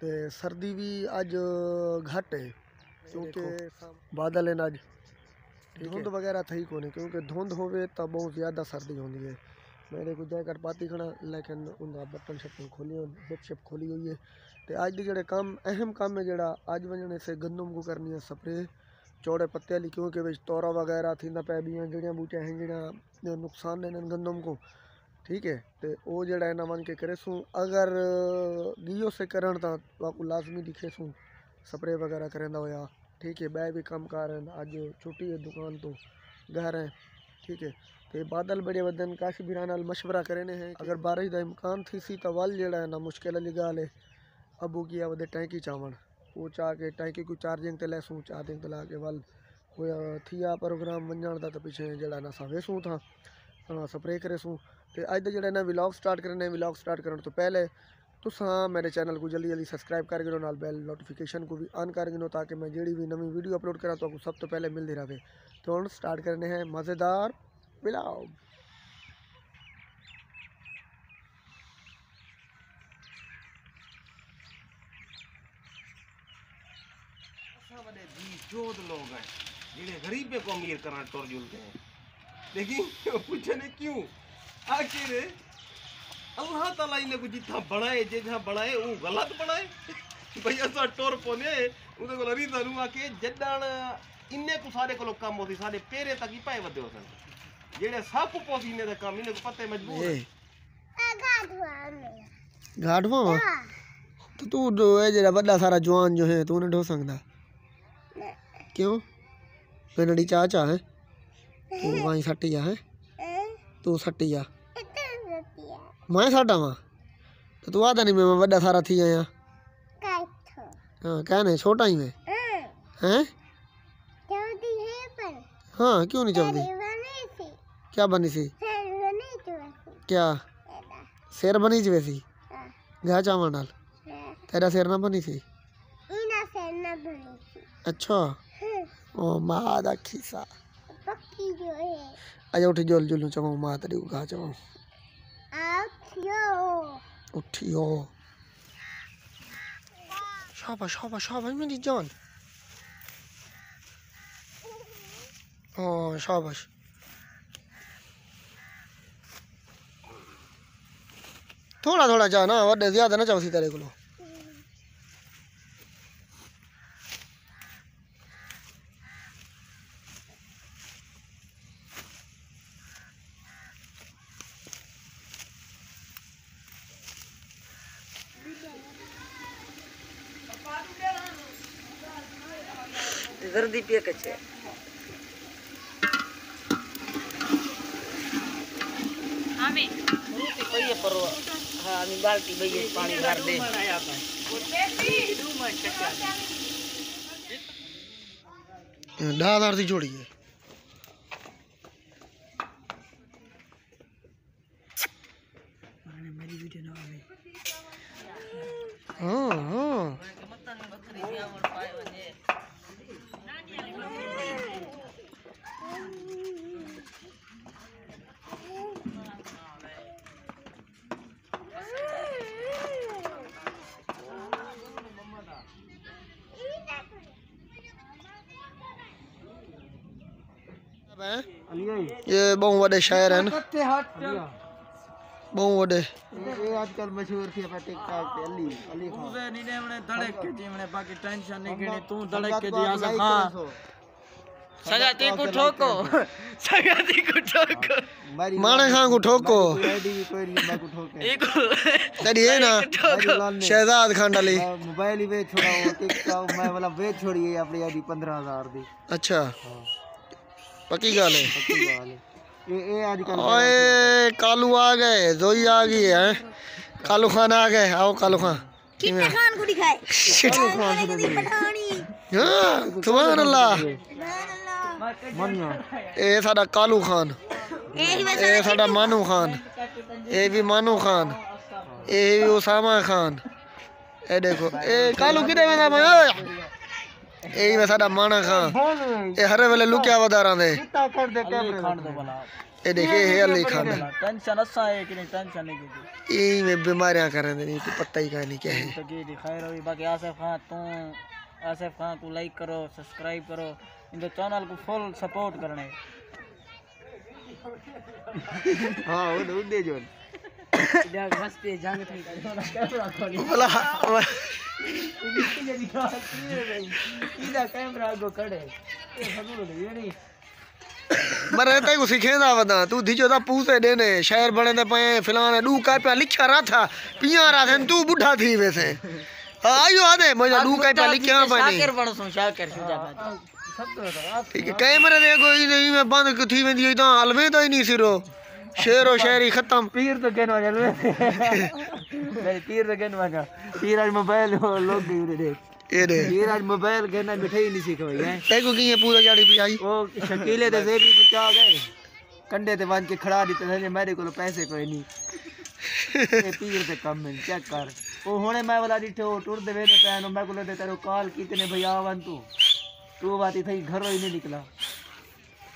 ਤੇ ਸਰਦੀ ਵੀ ਅੱਜ ਘੱਟ ਹੈ ਕਿਉਂਕਿ ਬਾਦਲ ਹਨ ਅੱਜ ਧੁੰਦ ਵਗੈਰਾ ਥਈ ਕੋਨੇ ਕਿਉਂਕਿ ਧੁੰਦ ਹੋਵੇ ਤਾਂ ਬਹੁਤ ਜ਼ਿਆਦਾ ਸਰਦੀ ਹੁੰਦੀ ਹੈ ਮੇਰੇ ਕੋਲ ਜੈਕਟ ਪਾਤੀ ਖੜਾ ਲੇਕਿਨ ਉਹਦਾ ਬਟਨ ਸ਼ਟਨ ਖੋਲੀ ਜਿਪ ਸ਼ਿਪ ਖੋਲੀ ਹੋਈ ਹੈ ਤੇ ਅੱਜ ਦੇ ਜਿਹੜੇ ਕੰਮ ਅਹਿਮ ਕੰਮ ਹੈ ਜਿਹੜਾ ਅੱਜ ਵਜਣੇ ਸੇ ਗੰਦਮ ਕੋ ਕਰਨੀ ਹੈ ਸਪਰੇ ਚੌੜੇ ਪੱਤੇ ਵਾਲੀ ਕਿਉਂਕਿ ਵਿੱਚ ਤੋਰਾ ਵਗੈਰਾ ਥੀਂਦਾ ਪੈ ਬੀਆਂ ਜਿਹੜੀਆਂ ਬੂਟੀਆਂ ਹੈ ਜਿਹੜਾ ਨੁਕਸਾਨ ਨੇ ਗੰਦਮ ਕੋ ठीक है तो वो जड़ा इन्हें मन के करे ਸੂ अगर ਗੀਓ से करण तो ਵਾਕੂ लाजमी दिखे ਸੂ ਸਪਰੇ वगैरह करेंदा हुआ ठीक है, बै भी कम कर अज छुट्टी है दुकान तो घर है। ठीक है तो बादल बड़े बदन काशी बिरा मशवरा करेने हैं अगर बारिश का इम्कान थी सी तो वल जड़ा है ना मुश्किल वाली गाल है। अबू की वे टैंकी चावन वो चाह के टैंकी को चार्जिंग ते लैसूँ चार्जिंग ते ला के वल। हो थी प्रोग्राम वंजण का तो पिछले जड़ा ना सा वेसूँ था स्प्रे करेसूं ते दे जड़ा ना व्लॉग स्टार्ट करने व्लॉग स्टार्ट करने तो पहले तुसां मेरे चैनल को जल्दी जल्दी सब्सक्राइब कर गिनो, नाल बेल नोटिफिकेशन को भी ऑन कर गिनो ताकि मैं जेड़ी भी नवी वीडियो अपलोड करा तो आपको सब तो पहले मिलती रहे तो हम स्टार्ट करने हैं मज़ेदार व्लॉग लोग हैं गरीबे को अमीर करना टुर जुलते हैं। लेकिन पूछने क्यों? आखिर अल्लाह ताला इनको जितना बढ़ाए जितना बढ़ाए वो गलत बढ़ाए। भैया सा टोर पोने उन को लरी तनु तो आके जडण इन्ने को सारे को कम होती सारे पेरे तक ही पाए वदे होसन जेड़े सब पोसी ने तो काम इन्ने को तो पते मजबूर है। गाढ़वा तो तू जो है जेड़ा बड़ा सारा जवान जो है तू ने ढो सकदा? क्यों? पेनड़ी चाचा है? तू वहीं सट है? तू सट्टी जा। मैं साडा वा? तो तू आदा नहीं मैं मैं सारा थी आया। हाँ कहने छोटा ही मैं। हैं। हाँ? क्यों नहीं चलती क्या बनी सी? क्या? सिर बनी सी वैसी? गा चावल नाल। तेरा सिर ना बनी सी? अच्छा। ओ माँ खीसा। अजा उठी जोल जुलू चवाऊं माँ तेरी को गा चवाऊं उठियो शाबाश शाबाश शाबाश मेरी जान हाँ शाबाश थोड़ा थोड़ा जा ना वड्डे ज़्यादा ना चाहो सी तेरे को गर्दी पे कच्चे रोटी पई पर हाँ मी बाल्टी बई पानी भर दे। दादार दी जोड़ी है हाँ हाँ ये बहुत बड़े शहर हैं हट बहुत आजकल मशहूर थी अपना टिकटॉक पे अली अली खान। तुझे नहीं ने हमने धड़क के जी हमने बाकी टेंशन नहीं गिनी तू धड़क के जी आसा हाँ। सगाती को ठोको। सगाती को ठोको। माने खां को ठोको। आईडी भी कोई नहीं मैं को ठोके। एक तेरी है ना शहजाद खान डाली। मोबाइल ही बेच छोड़ा वो टिकटॉक मैं वाला बेच छोड़ी है अपनी आईडी 15000 दी। अच्छा। पक्की गल है। कालू आ गए जोई आ गई है कालू खान आ गए आओ कालू खान। हाँ, कालू खान। मानू खान। ए भी मानू खान। ए भी उसामा खान। ए देखो ए कालू किदे ਇਹ ਵੀ ਸਾਡਾ ਮਾਨਾ ਖਾਨ ਇਹ ਹਰ ਵੇਲੇ ਲੁਕਿਆ ਵਦਾਰਾਂ ਦੇ खान दो भला ਇਹ ਦੇਖੇ ਇਹ ਅਲੀ ਖਾਨ टेंशन असा है कि नहीं टेंशन नहीं की ਇਹ में बीमारियां करें दे नहीं पता ही का नहीं क्या है तो की दी खैर हुई बाकी आसिफ खान तू आसिफ खान को लाइक करो सब्सक्राइब करो इनके चैनल को फुल सपोर्ट करने हाँ वो तो दे जो मस्ती जंग थी कैमरा खोली है, मरे ते को सिखेंदा वदा तू धिजो दा पूसे देने शहर बने दे पे फिलाने डू का पे लिखा रहा था पिया रहा था तू बुढ़ा थी वैसे। आयो आदे मज़ा डू का पे लिखा पे नहीं शाकिर बनो सो शाकिर सीधा तो ठीक है कैमरे दे कोई नहीं मैं बंद थी वेंदी तो हलवे तो ही नहीं सिरो। शेरो शायरी खत्म। पीर तो कहने वाले मेरे पीर तो कहने वाला। पीर आज मोबाइल लोग देख। ये दे पीर आज मोबाइल कहना मिठाई नहीं सीख भाई हैं? ते को की पूरा जाड़ी पी आई? वो शकीले ते से भी कुछ आ गए कंडे ते बन के खड़ा दी ते मेरे को पैसे कोई नहीं। ये पीर ते कम है चेक कर? वो हुने मैं वाला डिठे वो टुर दे वेने पैन मैं को ते तेरे कॉल कितने भैया आवन तू। तू बाती थई घर ही नहीं निकला।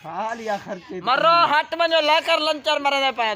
हाल या खर्चे मरो हट में लेकर लंचर मरे पाया